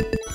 you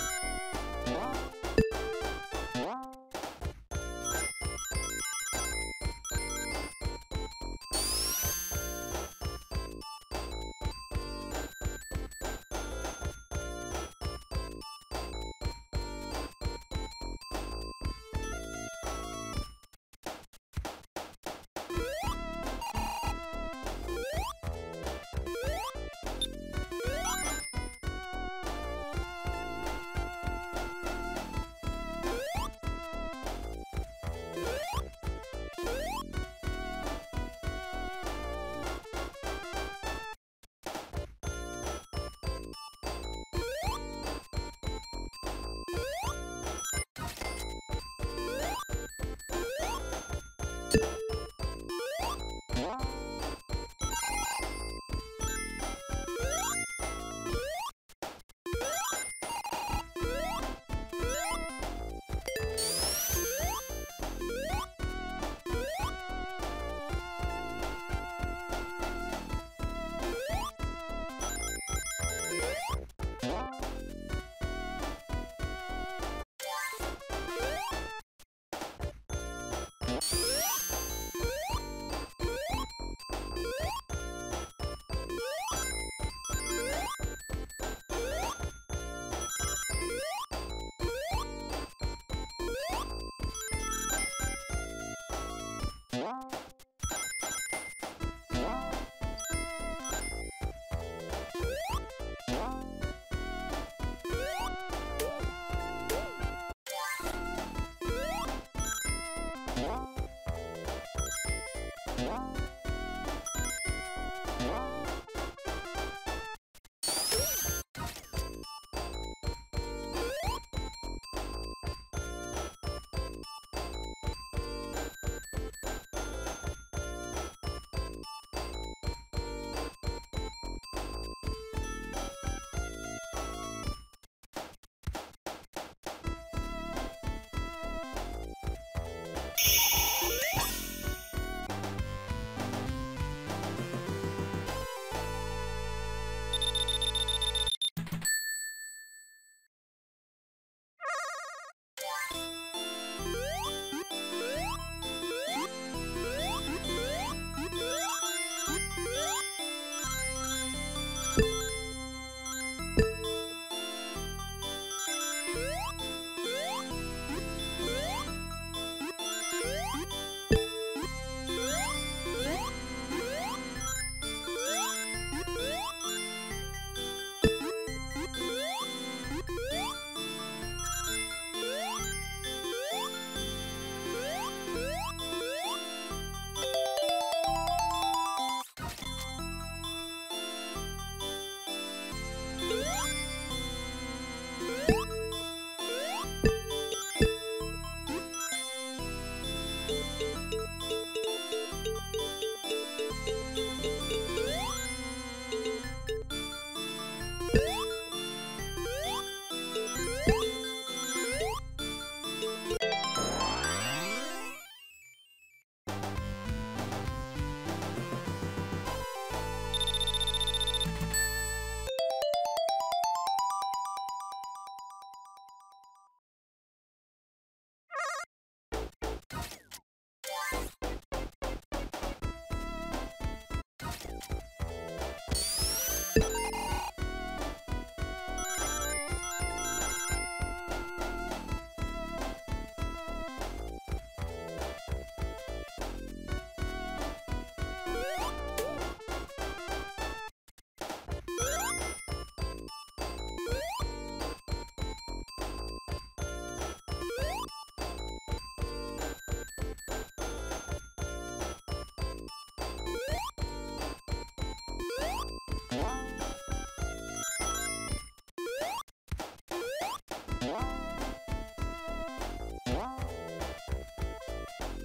Bye.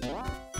What?